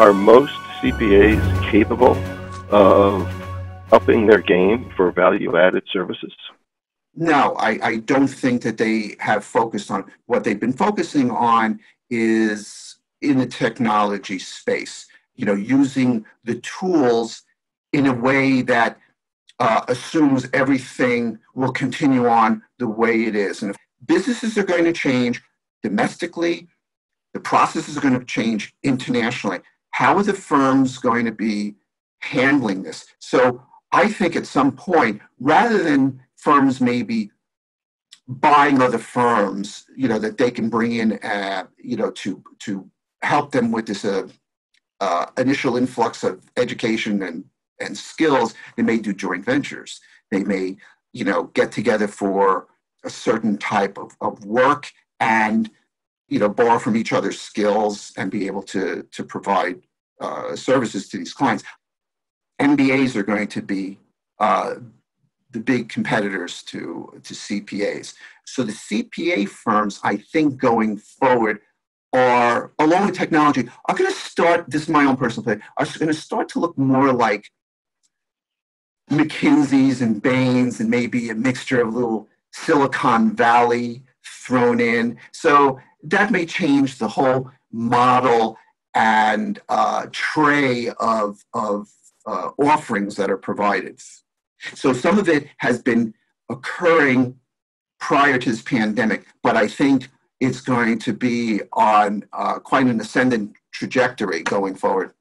are most CPAs capable of upping their game for value added services? No, I, I don't think that they have focused on what they've been focusing on is in the technology space, you know, using the tools in a way that uh, assumes everything will continue on the way it is. And if businesses are going to change domestically, the processes are going to change internationally. How are the firms going to be handling this? So I think at some point, rather than firms maybe buying other firms, you know, that they can bring in, uh, you know, to to help them with this uh, uh, initial influx of education and and skills. They may do joint ventures. They may, you know, get together for a certain type of, of work and you know borrow from each other's skills and be able to to provide uh, services to these clients. MBAs are going to be uh, the big competitors to, to CPAs. So the CPA firms, I think, going forward, are along with technology, are going to start. This is my own personal opinion. Are going to start to look more like McKinsey's and Bain's, and maybe a mixture of little Silicon Valley thrown in. So that may change the whole model and uh, tray of of uh, offerings that are provided. So some of it has been occurring prior to this pandemic, but I think it's going to be on uh, quite an ascendant trajectory going forward.